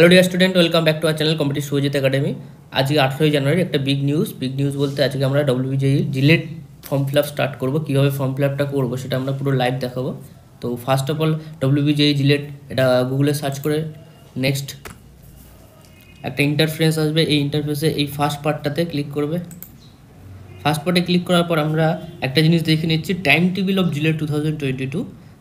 Hello dear student welcome back to our channel competitive Sujit Academy আজকে আঠেরোই জানুয়ারি একটা big news big news বলতে আজকে আমরা WBJEE JELET form fill up start করব। কীভাবে ফর্ম ফিল আপটা করব সেটা আমরা পুরো লাইভ দেখাবো। তো first of all WBJEE JELET এটা গুগলে সার্চ করে। নেক্সট একটা ইন্টারফেস আসবে। এই ইন্টারফেসে এই ফার্স্ট পার্টটাতে ক্লিক করবে। ফার্স্ট পার্টে ক্লিক করার পর আমরা একটা জিনিস দেখে নিচ্ছি। Time table of JELET two thousand twenty two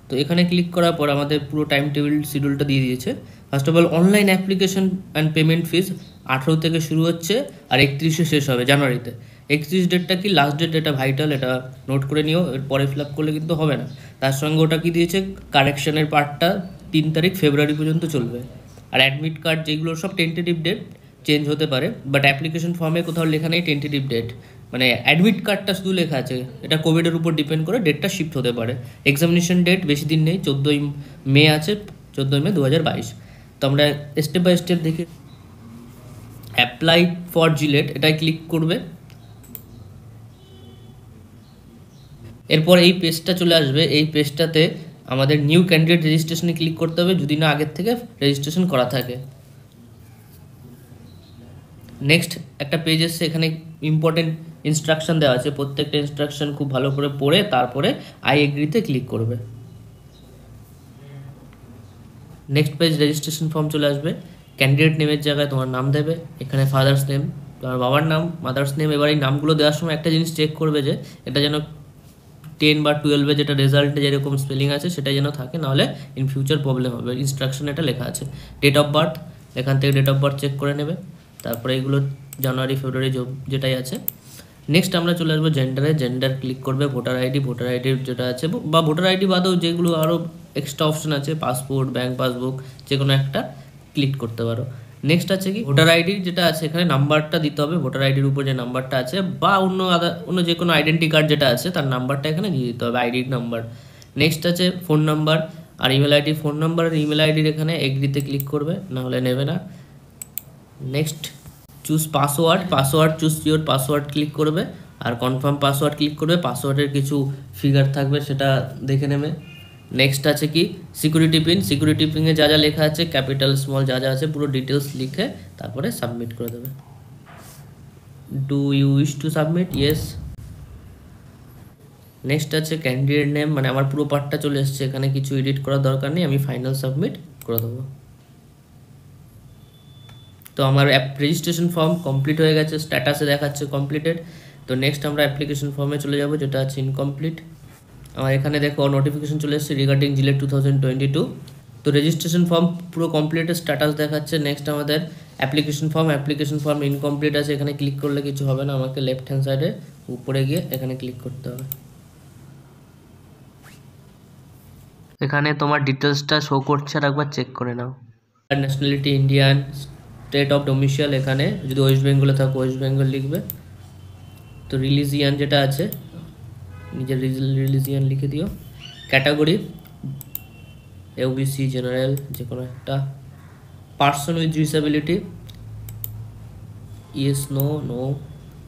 তো এখানে ক্লিক করার পর আমাদের পুরো টাইম টেবিল শিডিউলটা দিয়ে দিয়েছে। First of all online application and payment fees আঠেরো থেকে শুরু হচ্ছে আর একত্রিশে শেষ হবে জানুয়ারিতে। একত্রিশ ডেটটা কি? লাস্ট ডেট এটা ভাইটাল এটা নোট করে নিও, এর পরে ফিল আপ করলে কিন্তু হবে না। তার সঙ্গে ওটা কি দিয়েছে? কারেকশনের পার্টটা তিন তারিখ ফেব্রুয়ারি পর্যন্ত চলবে। আর অ্যাডমিট কার্ড যেগুলো সব টেন্টেটিভ ডেট চেঞ্জ হতে পারে বাট অ্যাপ্লিকেশন ফর্মে কোথাও লেখা নেই টেন্টেটিভ ডেট মানে অ্যাডমিট কার্ডটা শুধু লেখা আছে, এটা কোভিডের উপর ডিপেন্ড করে ডেটটা শিফট হতে পারে। এক্সামিনেশন ডেট বেশি দিন নেই, চোদ্দোই মে আছে, চোদ্দোই মে দু হাজার বাইশ। তো আমরা স্টেপ বাই স্টেপ দেখি অ্যাপ্লাই ফর জিলেট এটাই ক্লিক করবে। এরপর এই পেজটা চলে আসবে, এই পেজটাতে আমাদের নিউ ক্যান্ডিডেট রেজিস্ট্রেশনে ক্লিক করতে হবে, যদি না আগের থেকে রেজিস্ট্রেশন করা থাকে। নেক্সট একটা পেজ এসছে, এখানে ইম্পর্টেন্ট ইনস্ট্রাকশন দেওয়া আছে। প্রত্যেকটা ইনস্ট্রাকশন খুব ভালো করে পড়ে তারপরে আই এগ্রিতে ক্লিক করবে। নেক্সট পেজ রেজিস্ট্রেশন ফর্ম চলে আসবে। ক্যান্ডিডেট নেমের জায়গায় তোমার নাম দেবে। এখানে ফাদার্স নেম তোমার বাবার নাম মাদার্স নেম এবার এই নামগুলো দেওয়ার সময় একটা জিনিস চেক করবে যে এটা যেন টেন বা টুয়েলভে যেটা রেজাল্টে যেরকম স্পেলিং আছে সেটা যেন থাকে, নাহলে ইন ফিউচার প্রবলেম হবে। ইনস্ট্রাকশন এটা লেখা আছে। ডেট অফ বার্থ এখান থেকে ডেট অফ বার্থ চেক করে নেবে। তারপরে এগুলো জানুয়ারি ফেব্রুয়ারি যেটাই আছে। নেক্সট আমরা চলে আসব জেন্ডারে জেন্ডার ক্লিক করবে ভোটার আইডি ভোটার আইডির যেটা আছে, বা ভোটার আইডি বাদেও যেগুলো আরও এক্সট্রা অপশন আছে পাসপোর্ট ব্যাঙ্ক পাসবুক যে কোনো একটা ক্লিক করতে পারো। নেক্সট আছে কি? ভোটার আইডির যেটা আছে, এখানে নাম্বারটা দিতে হবে। ভোটার আইডির উপর যে নাম্বারটা আছে, বা অন্য আদার অন্য যে কোনো আইডেন্টি কার্ড যেটা আছে, তার নাম্বারটা এখানে দিয়ে দিতে হবে আইডির নাম্বার নেক্সট আছে ফোন নাম্বার আর ইমেল আইডি ফোন নাম্বার আর ইমেল আইডির এখানে এগ্রিতে ক্লিক করবে, নাহলে নেবে না। Next choose password password choose your password click করবে, আর কনফার্ম পাসওয়ার্ড ক্লিক করবে পাসওয়ার্ডের কিছু ফিগার থাকবে সেটা দেখে নেবে। নেক্সট আছে কি? সিকিউরিটি পিন সিকিউরিটি পিনে যা যা লেখা আছে ক্যাপিটাল স্মল যা যা আছে, পুরো ডিটেলস লিখে তারপরে সাবমিট করে দেবে। Do you wish to submit yes next আছে ক্যান্ডিডেট নেম মানে আমার পুরো পার্টটা চলে এসছে, এখানে কিছু এডিট করার দরকার নেই, আমি ফাইনাল সাবমিট করে দেবো। তো আমার রেজিস্ট্রেশন ফর্ম কমপ্লিট হয়ে গেছে স্ট্যাটাসে দেখাচ্ছে কমপ্লিটেড তো নেক্সট আমরা অ্যাপ্লিকেশন ফর্মে চলে যাব, যেটা আছে ইনকমপ্লিট আমার এখানে দেখো নোটিফিকেশন চলে এসেছে regarding JELET two thousand twenty two তো রেজিস্ট্রেশন ফর্ম পুরো কমপ্লিটের স্ট্যাটাস দেখাচ্ছে। নেক্সট আমাদের application form application form incomplete আছে। এখানে ক্লিক করলে কিছু হবে না, আমাকে লেফট হ্যান্ড সাইডে উপরে গিয়ে এখানে ক্লিক করতে হবে। এখানে তোমার ডিটেলসটা শো করছে আর একবার চেক করে নাও। Nationality Indian state of domicile এখানে, যদি ওয়েস্ট বেঙ্গলে থাকো ওয়েস্ট বেঙ্গল লিখবে। তো রিলিজিয়ান যেটা আছে, নিজের রিলিজিয়ান লিখে দিও। ক্যাটাগরি ওবিসি জেনারেল যে কোনো একটা। Person with disability yes no no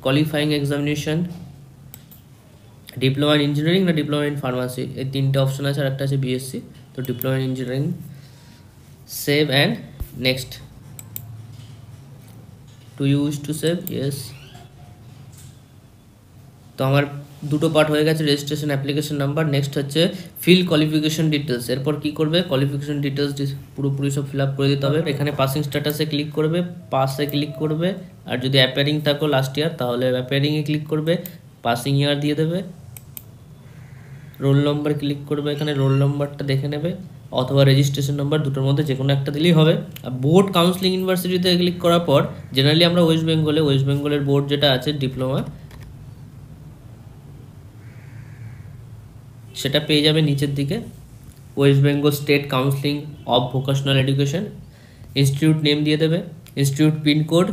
qualifying examination diploma in engineering না ডিপ্লোমা ইন ফার্মাসি এই তিনটে অপশন আছে আর একটা আছে বিএসসি তো diploma in engineering save and next do use to save yes তো আমার দুটো পার্ট হয়ে গেছে রেজিস্ট্রেশন অ্যাপ্লিকেশন নাম্বার নেক্সট হচ্ছে ফিল কোয়ালিফিকেশন ডিটেলস এরপর কি করবে? কোয়ালিফিকেশন ডিটেলস পুরোপুরি সব ফিল আপ করে দিতে হবে। এখানে পাসিং স্ট্যাটাসে ক্লিক করবে পাসে ক্লিক করবে। আর যদি অ্যাপেয়ারিং থাকো লাস্ট ইয়ার তাহলে অ্যাপেয়ারিংয়ে ক্লিক করবে পাসিং ইয়ার দিয়ে দেবে। রোল নম্বর ক্লিক করবে এখানে রোল নম্বরটা দেখে নেবে। অথবা রেজিস্ট্রেশন নাম্বার দুটোর মধ্যে যে কোনো একটা দিলেই হবে। আর বোর্ড কাউন্সিলিং ইউনিভার্সিটিতে ক্লিক করার পর জেনারেলি আমরা ওয়েস্ট বেঙ্গলে ওয়েস্ট বেঙ্গলের বোর্ড যেটা আছে ডিপ্লোমা সেটা পেয়ে যাবে নিচের দিকে। West Bengal state council of vocational education institute name দিয়ে দেবে। ইনস্টিটিউট পিনকোড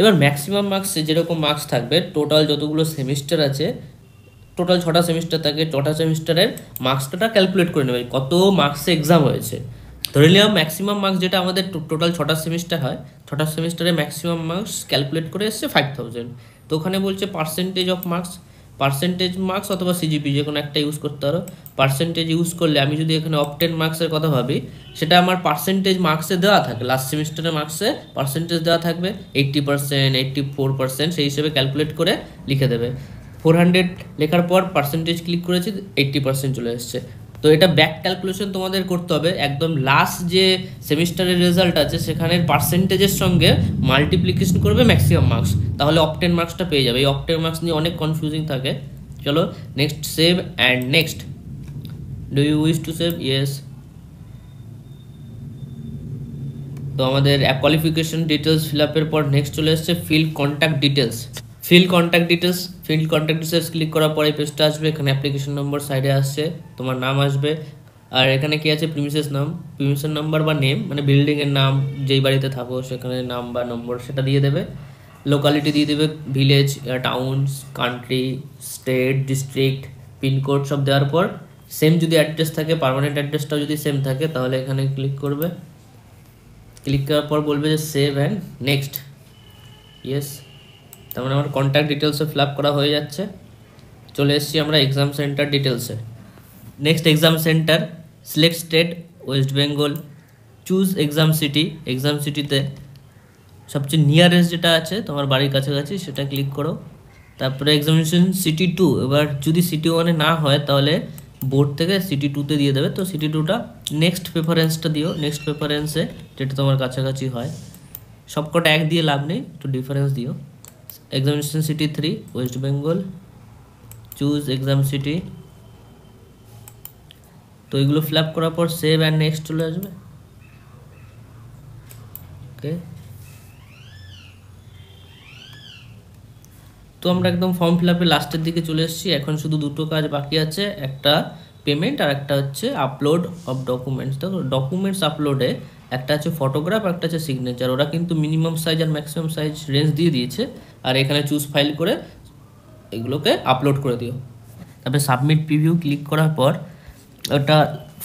এবার ম্যাক্সিমাম মার্কস যেরকম মার্কস থাকবে টোটাল যতগুলো সেমিস্টার আছে টোটাল ছটা সেমিস্টার থাকে, ছটা সেমিস্টারের মার্কসটা ক্যালকুলেট করে নেবে, কত মার্কসে এক্সাম হয়েছে। ধরে নিলাম ম্যাক্সিমাম মার্কস যেটা আমাদের টোটাল ছটা সেমিস্টার হয়, ছটা সেমিস্টারে ম্যাক্সিমাম মার্কস ক্যালকুলেট করে এসছে ফাইভ থাউজেন্ড তো ওখানে বলছে percentage of marks percentage marks অথবা সিজিপি যে কোনো একটা ইউজ করতে পারো। পার্সেন্টেজ ইউজ করলে আমি যদি এখানে অপটেন মার্কসের কথা ভাবি, সেটা আমার পার্সেন্টেজ মার্কসে দেওয়া থাকে। লাস্ট সেমিস্টারের মার্কসে পার্সেন্টেজ দেওয়া থাকবে eighty percent eighty four percent সেই হিসেবে ক্যালকুলেট করে লিখে দেবে। ফোর হান্ড্রেড লেখার পর পার্সেন্টেজ ক্লিক করেছি এইট্টি পার্সেন্ট চলে এসছে। তো এটা ব্যাক ক্যালকুলেশন তোমাদের করতে হবে। একদম লাস্ট যে সেমিস্টারের রেজাল্ট আছে, সেখানের পার্সেন্টেজের সঙ্গে মাল্টিপ্লিকেশন করবে ম্যাক্সিমাম মার্কস তাহলে অপটেন মার্কসটা পেয়ে যাবে। এই অপটেন মার্কস নিয়ে অনেক কনফিউজিং থাকে। চলো next save and next do you wish to save yes তো আমাদের কোয়ালিফিকেশন ডিটেলস ফিল আপের পর নেক্সট চলে এসছে field contact details field contact details field contact details click করার পরে পেজটা আসবে, এখানে অ্যাপ্লিকেশন নম্বর সাইডে আসছে, তোমার নাম আসবে, আর এখানে কি আছে? প্রিমিসেস নাম প্রিমিসের নাম্বার বা নেম মানে বিল্ডিংয়ের নাম, যেই বাড়িতে থাকো, সেখানে নাম বা নম্বর সেটা দিয়ে দেবে লোকালিটি দিয়ে দেবে village towns country state district pincode সব দেওয়ার পর সেম যদি অ্যাড্রেস থাকে পার্মানেন্ট অ্যাড্রেসটাও যদি সেম থাকে, তাহলে এখানে ক্লিক করবে ক্লিক করার পর বলবে যে সেভ অ্যান্ড নেক্সট ইয়েস তার মানে আমার কন্ট্যাক্ট ডিটেলসও ফিল করা হয়ে যাচ্ছে। চলে এসেছি আমরা এক্সাম সেন্টার ডিটেলসে next exam centre select state West Bengal choose exam city exam সিটিতে সবচেয়ে নিয়ারেস্ট যেটা আছে, তোমার বাড়ির কাছাকাছি সেটা ক্লিক করো। তারপরে এক্সামিনেশন সিটি টু এবার যদি সিটি ওয়ানে না হয় তাহলে বোর্ড থেকে সিটি টুতে দিয়ে দেবে। তো সিটি টুটা নেক্সট প্রেফারেন্সটা দিও। নেক্সট প্রেফারেন্সে যেটা তোমার কাছাকাছি হয়। সবকটা এক দিয়ে লাভ নেই, একটু ডিফারেন্স দিও। Examination city three West Bengal choose exam city তো এগুলো ফিল আপ করার পর সেভ অ্যান্ড নেক্সট চলে আসবে। ওকে তো আমরা একদম ফর্ম ফিল আপের লাস্টের দিকে চলে এসেছি। এখন শুধু দুটো কাজ বাকি আছে। একটা পেমেন্ট আর একটা হচ্ছে আপলোড অফ ডকুমেন্টস তো ডকুমেন্টস আপলোডে একটা আছে ফটোগ্রাফ একটা আছে সিগনেচার ওরা কিন্তু মিনিমাম সাইজ আর ম্যাক্সিমাম সাইজ রেঞ্জ দিয়ে দিয়েছে। আর এখানে চুজ ফাইল করে এগুলোকে আপলোড করে দিও। তারপরে সাবমিট প্রিভিউ ক্লিক করার পর ওটা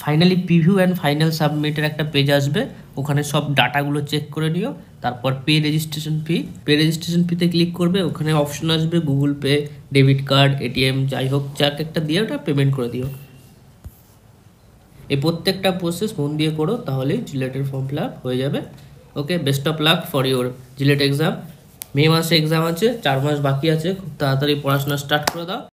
ফাইনালি প্রিভিউ অ্যান্ড ফাইনাল সাবমিটের একটা পেজ আসবে। ওখানে সব ডাটাগুলো চেক করে নিও। তারপর pay registration fee pay registration ফিতে ক্লিক করবে। ওখানে অপশন আসবে Google Pay debit card ATM যাই হোক, যাক একটা দিয়ে ওটা পেমেন্ট করে দিও। এই প্রত্যেকটা প্রসেস মন দিয়ে করো, তাহলেই জিলেটের ফর্ম ফিল হয়ে যাবে। Okay best of luck for your JELET exam May মাসে এক্সাম আছে, চার মাস বাকি আছে, খুব তাড়াতাড়ি পড়াশোনা স্টার্ট করে দাও।